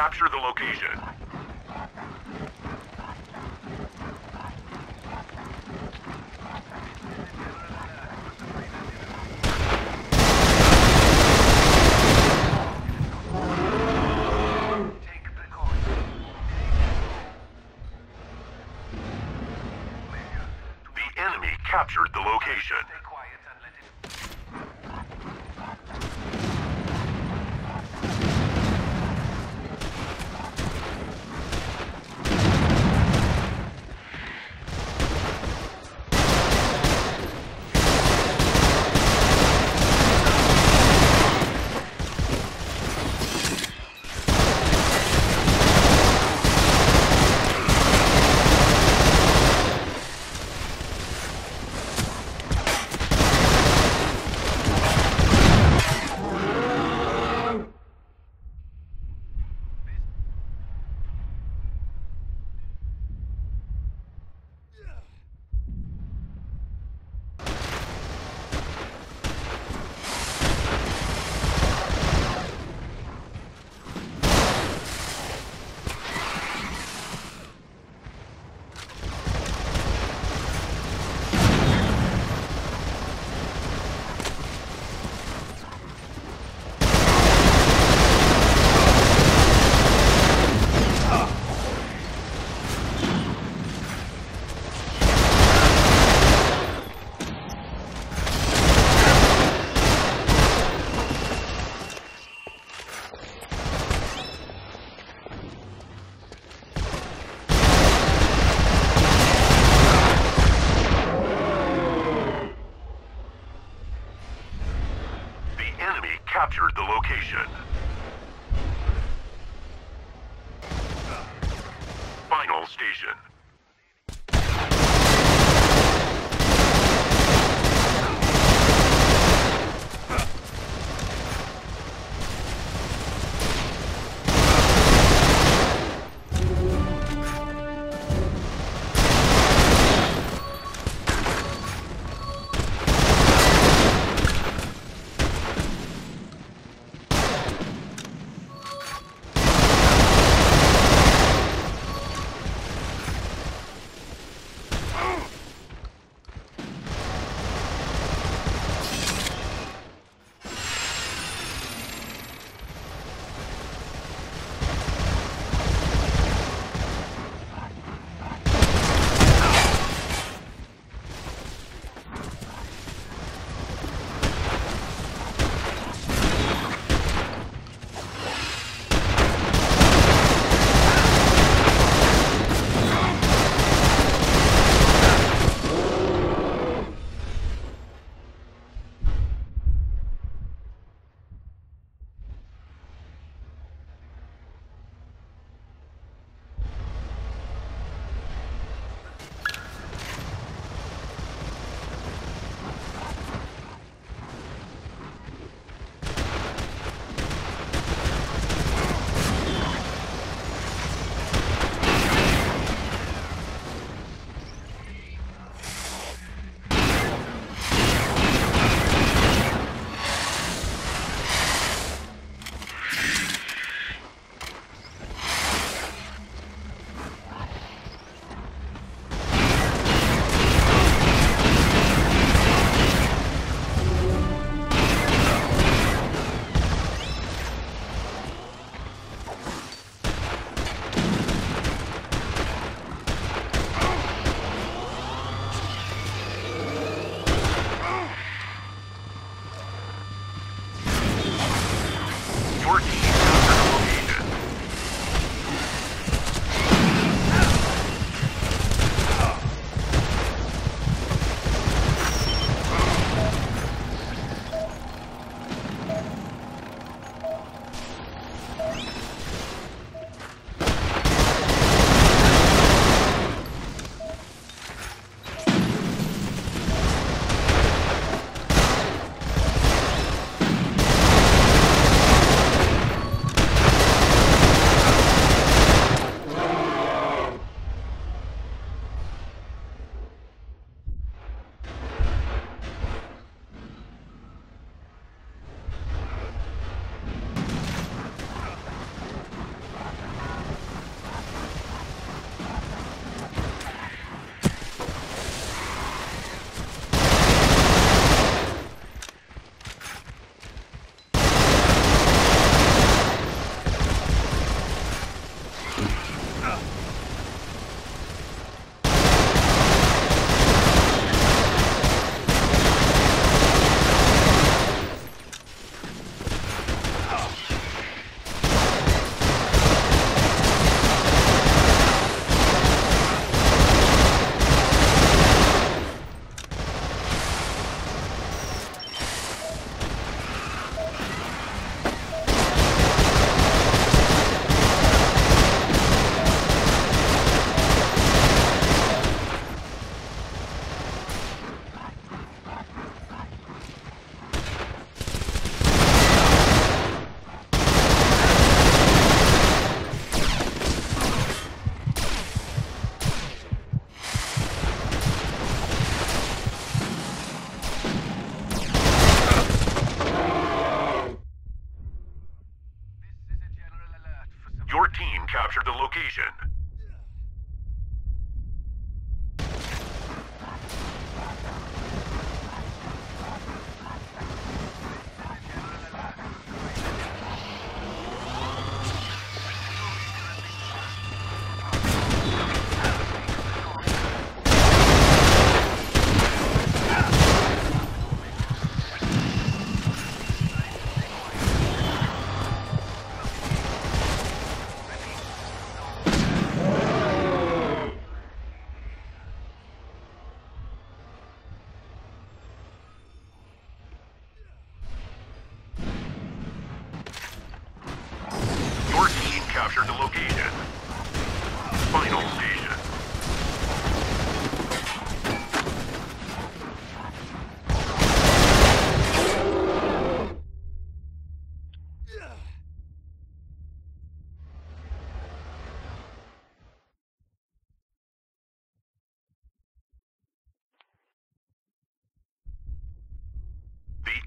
capture the location. Captured the location. The enemy captured the Final station. captured the location.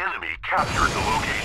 Enemy captured the location.